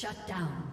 Shut down.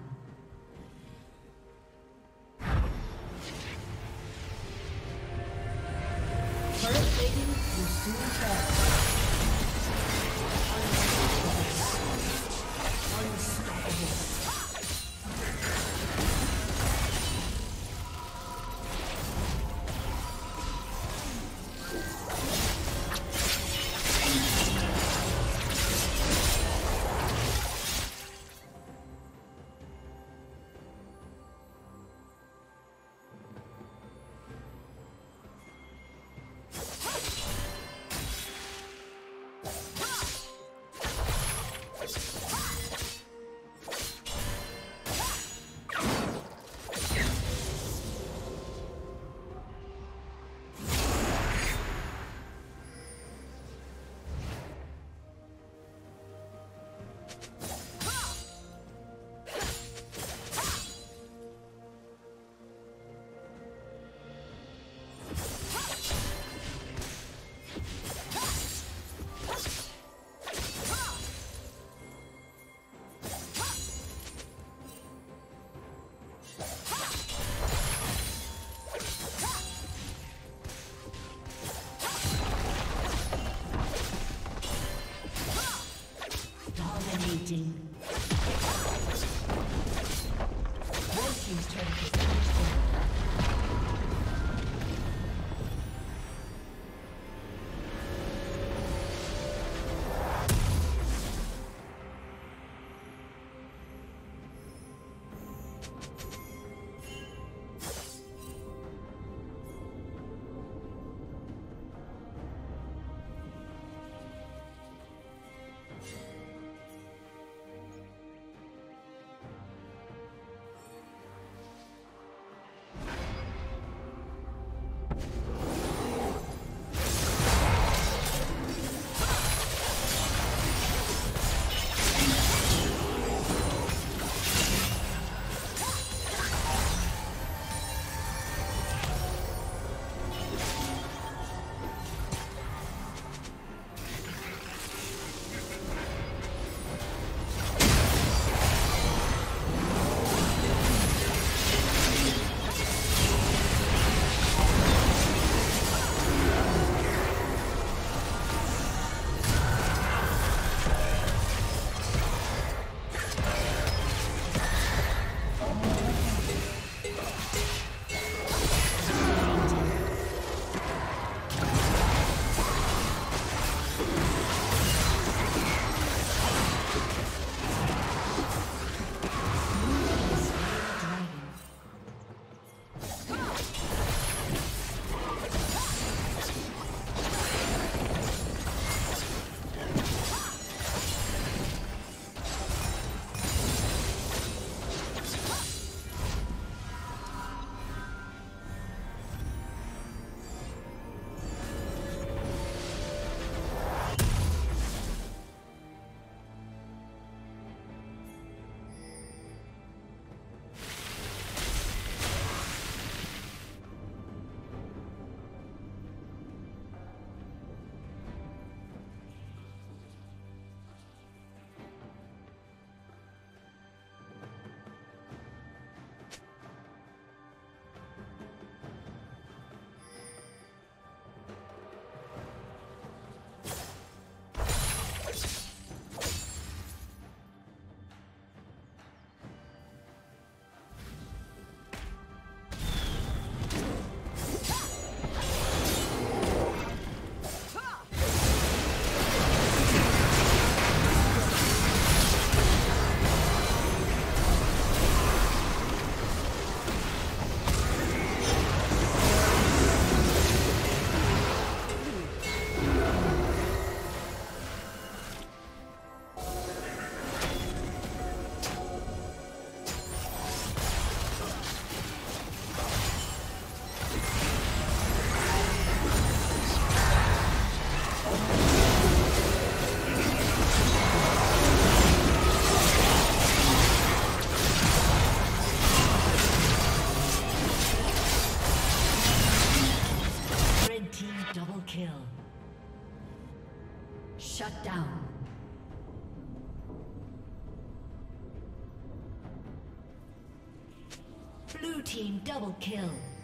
Kill.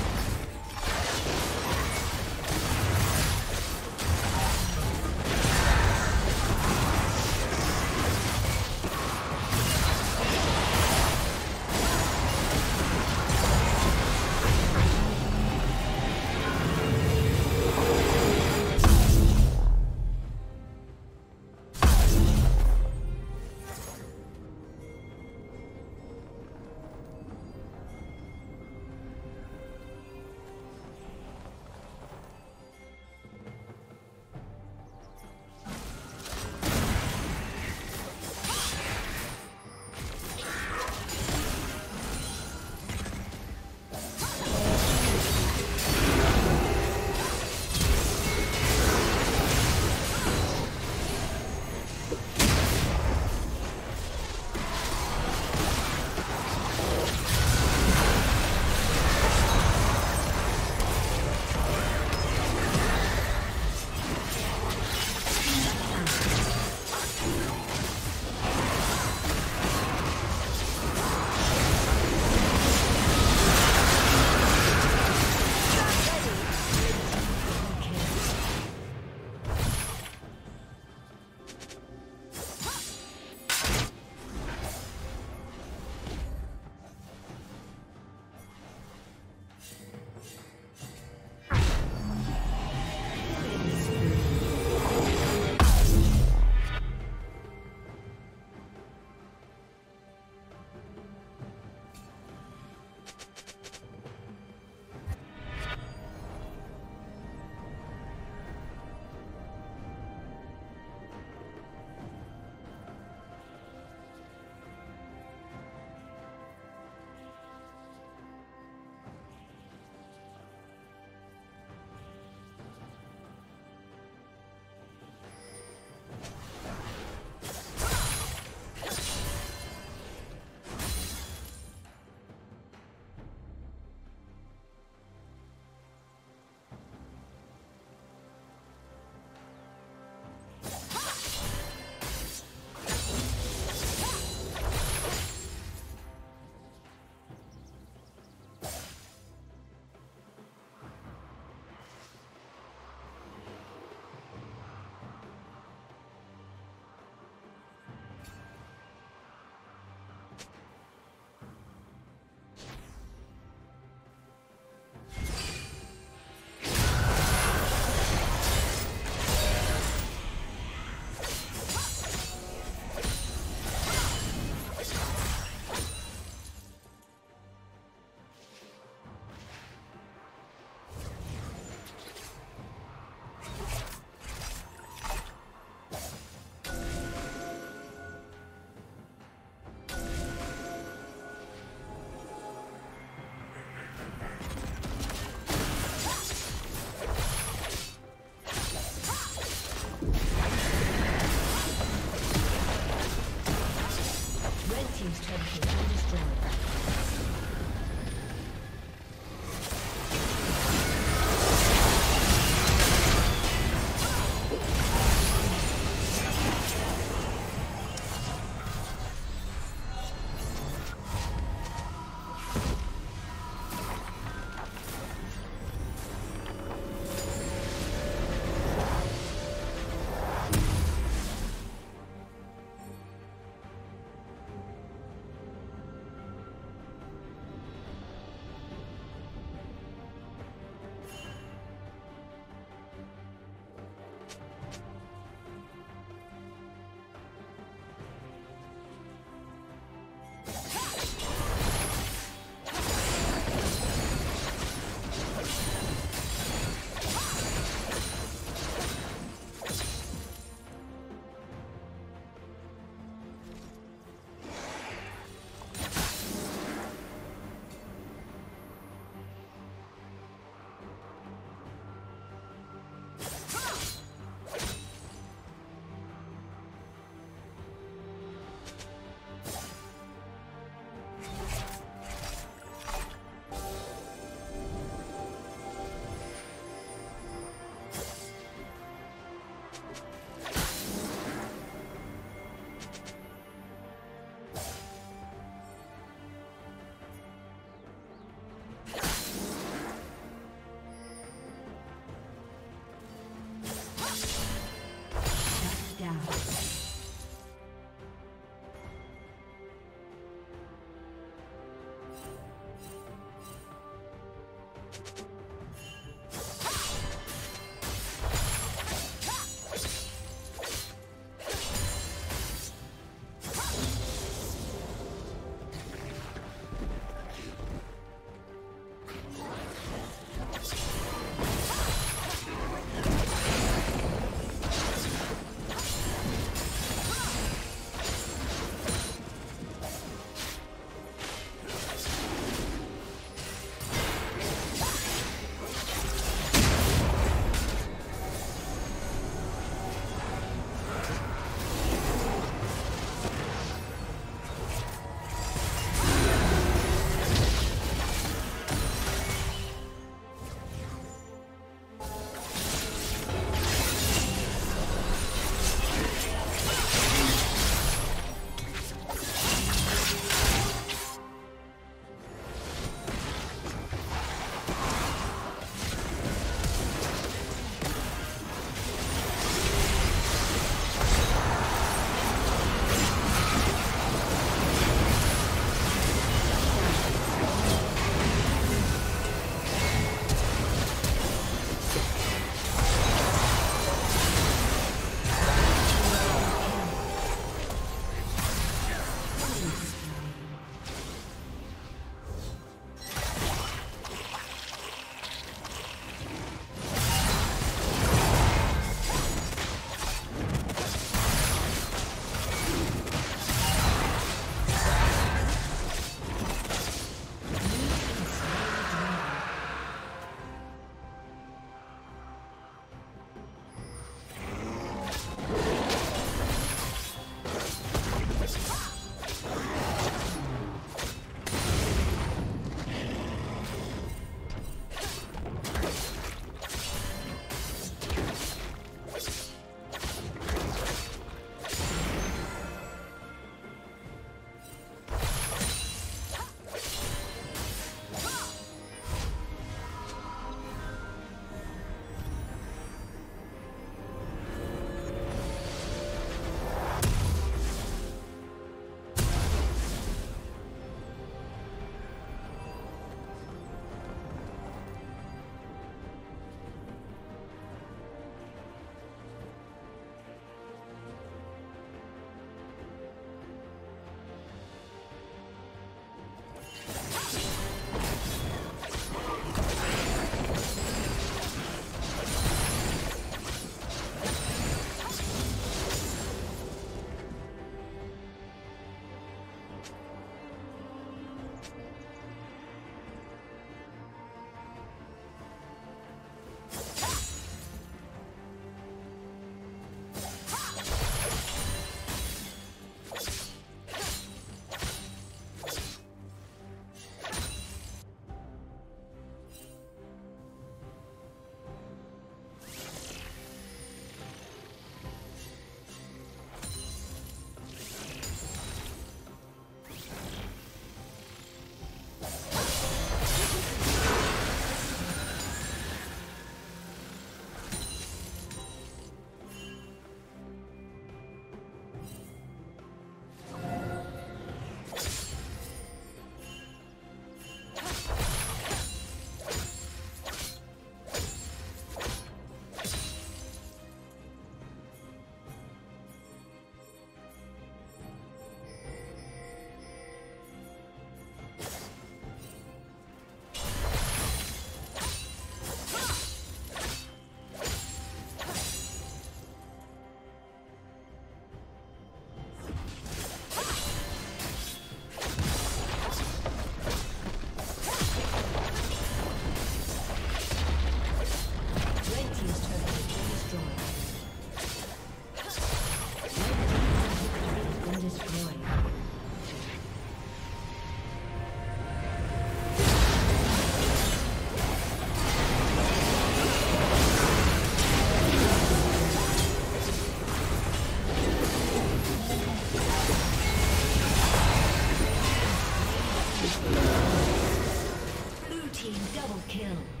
team double kill.